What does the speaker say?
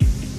Michael.